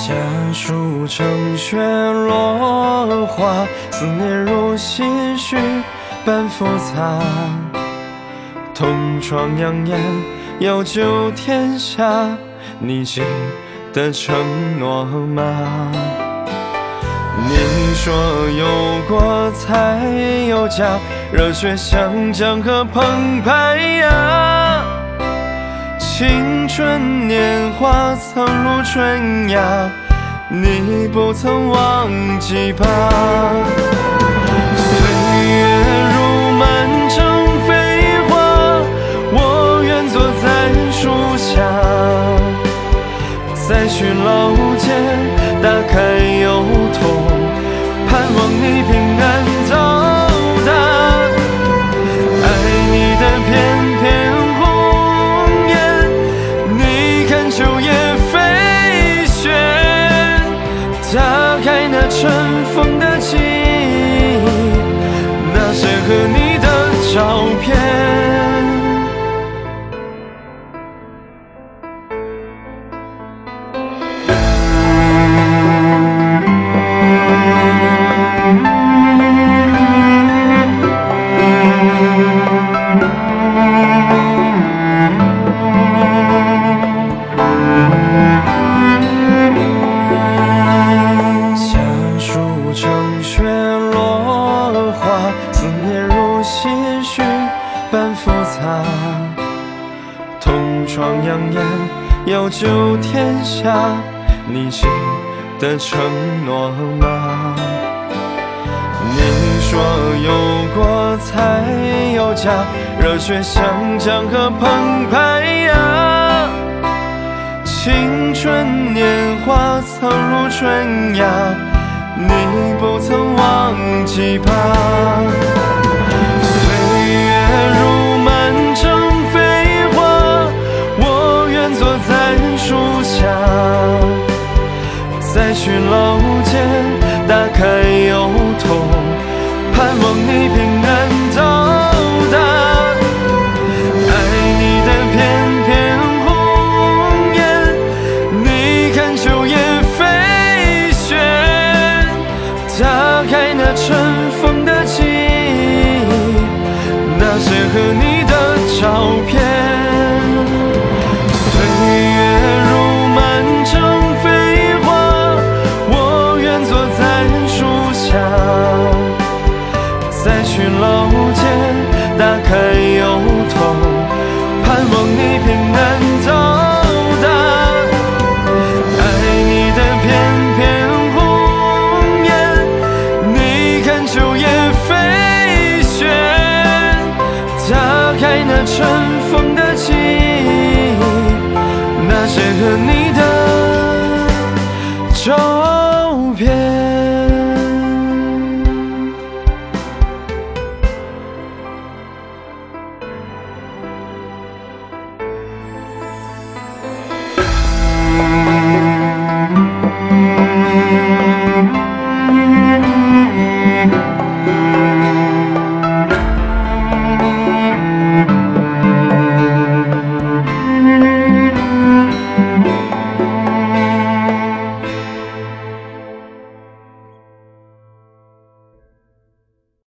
家书成雪落花，思念如细絮般复杂。同窗扬言要救天下，你记的承诺吗？你说有过才有家，热血像江河澎湃呀。青春年华曾如春芽，你不曾忘记吧？去老般复杂。同窗扬言要救天下，你记得承诺吗？你说有过才有家，热血像江河澎湃呀。青春年华曾如春芽，你不曾忘记吧？再去老街打开邮筒，盼望你平安到达。爱你的翩翩红颜，你看秋叶飞雪，打开那尘封的记忆，那些和你去楼间打开油桶，盼望你平安到达。爱你的翩翩红颜，你看秋叶飞雪，打开那窗。